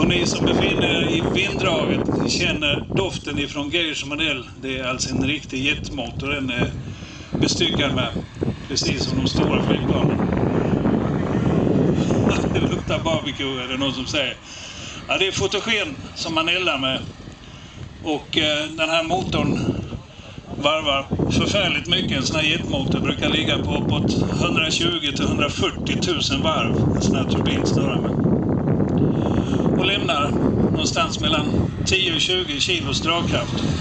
Och ni som befinner er i vinddraget känner doften ifrån Geirs modell. Det är alltså en riktig jetmotor den är bestyckad med. Precis som de stora flygplanen. Det luktar barbecue är det någon som säger. Ja, det är fotogen som man eldar med. Och eh, den här motorn varvar förfärligt mycket. En sån här jetmotor brukar ligga på uppåt 120 till 140 000 varv. En sån här turbin snurrar med någonstans mellan 10 och 20 kilos dragkraft.